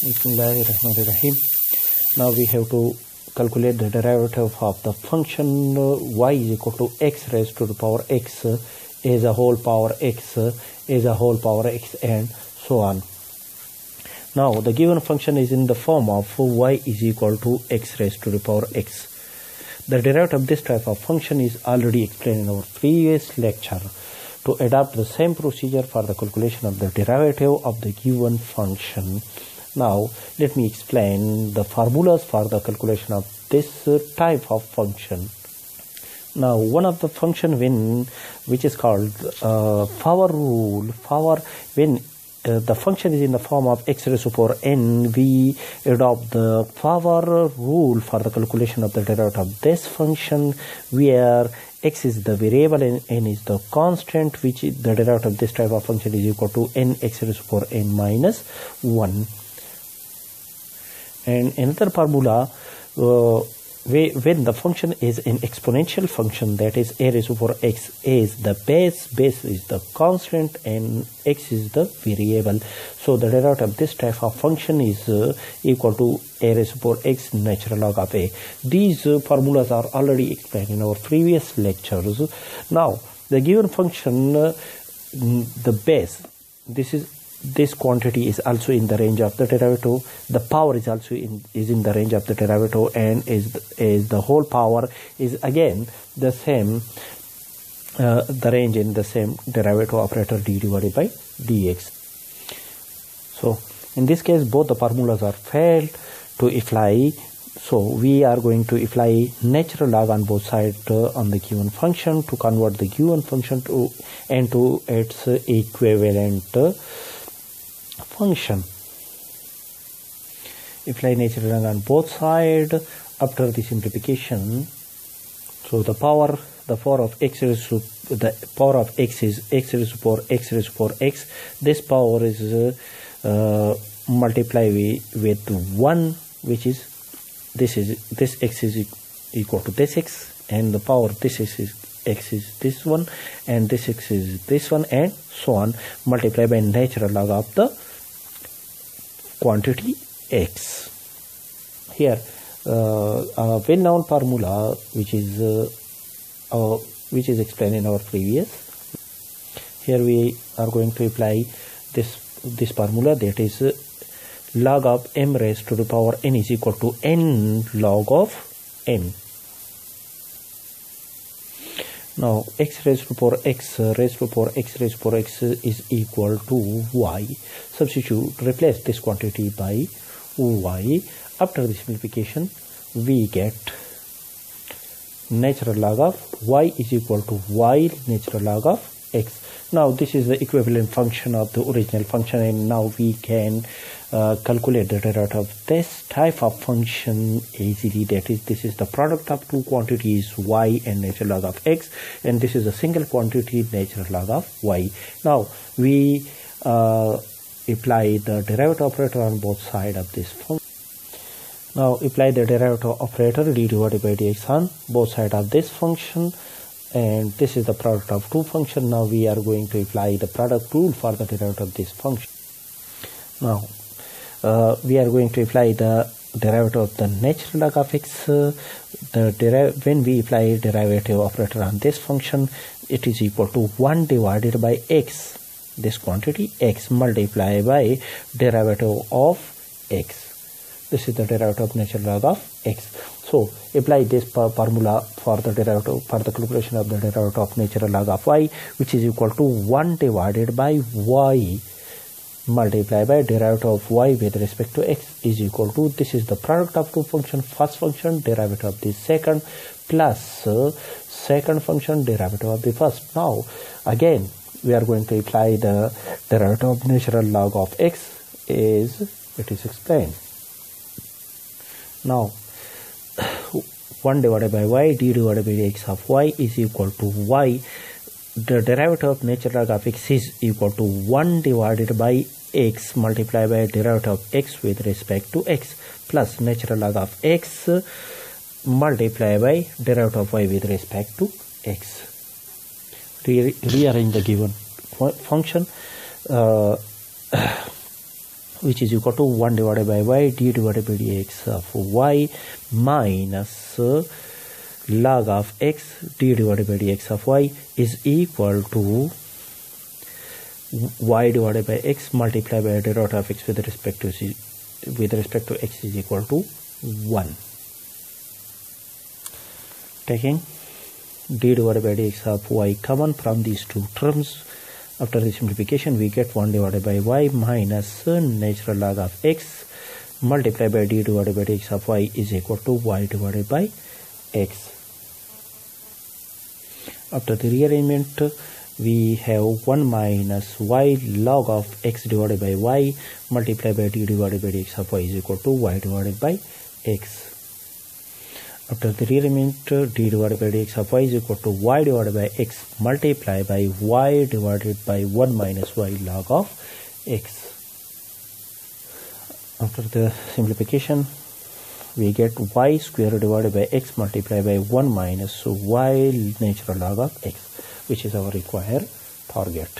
Bismillahirrahmanirrahim. Now we have to calculate the derivative of the function y is equal to x raised to the power x is a whole power x is a whole power x and so on. Now the given function is in the form of y is equal to x raised to the power x. The derivative of this type of function is already explained in our previous lecture. To adopt the same procedure for the calculation of the derivative of the given function now let me explain the formulas for the calculation of this type of function. Now one of the function when which is called uh, power rule power when uh, the function is in the form of x raised to power n we adopt the power rule for the calculation of the derivative of this function where x is the variable and n is the constant which is the derivative of this type of function is equal to n x raised to power n minus 1 and another formula uh, when the function is an exponential function that is a raised power x is the base base is the constant and x is the variable. So the derivative of this type of function is uh, equal to a raised power x natural log of a. These uh, formulas are already explained in our previous lectures. Now the given function uh, the base this is this quantity is also in the range of the derivative the power is also in is in the range of the derivative and is is the whole power is again the same uh, the range in the same derivative operator d divided by dx. So in this case both the formulas are failed to apply. So we are going to apply natural log on both sides uh, on the given function to convert the given function to into its equivalent uh, function. Apply natural log on both sides after the simplification so the power the power of x raised to the power of x is x raised to power x raised to power x. This power is uh, uh, with 1 which is this is this x is equal to this x and the power this is, is x is this one and this x is this one and so on Multiply by natural log of the quantity x. Here, uh, a well-known formula which is uh, which is explained in our previous. Here we are going to apply this this formula that is uh, log of m raised to the power n is equal to n log of m. Now x raised to uh, power x raised to power x raised to power x is equal to y. Substitute, replace this quantity by y. After the simplification, we get natural log of y is equal to y natural log of x. Now this is the equivalent function of the original function and now we can uh, calculate the derivative of this type of function easily that is this is the product of two quantities y and natural log of x and this is a single quantity natural log of y. Now we uh, apply the derivative operator on both sides of this function now apply the derivative operator d divided by dx on both sides of this function and this is the product of two function. Now we are going to apply the product rule for the derivative of this function. Now uh, we are going to apply the derivative of the natural log of x. Uh, the when we apply derivative operator on this function it is equal to 1 divided by x. This quantity x multiplied by derivative of x. This is the derivative of natural log of x. So apply this formula for the derivative for the calculation of the derivative of natural log of y which is equal to 1 divided by y multiply by derivative of y with respect to x is equal to this is the product of two function first function derivative of the second plus uh, second function derivative of the first. Now again we are going to apply the derivative of natural log of x is it is explained. Now 1 divided by y d divided by x of y is equal to y. The derivative of natural log of x is equal to 1 divided by x multiplied by derivative of x with respect to x plus natural log of x multiplied by derivative of y with respect to x. Re rearrange the given function. Uh, which is equal to 1 divided by y d divided by dx of y minus uh, log of x d divided by dx of y is equal to y divided by x multiplied by the derivative of x with respect to with respect to x is equal to 1 taking d divided by dx of y common from these two terms after the simplification, we get 1 divided by y minus natural log of x multiplied by d divided by dx of y is equal to y divided by x. After the rearrangement, we have 1 minus y log of x divided by y multiplied by d divided by dx of y is equal to y divided by x. After the rearrangement, uh, d divided by dx of y is equal to y divided by x multiplied by y divided by 1 minus y log of x. After the simplification, we get y square divided by x multiplied by 1 minus so y natural log of x, which is our required target.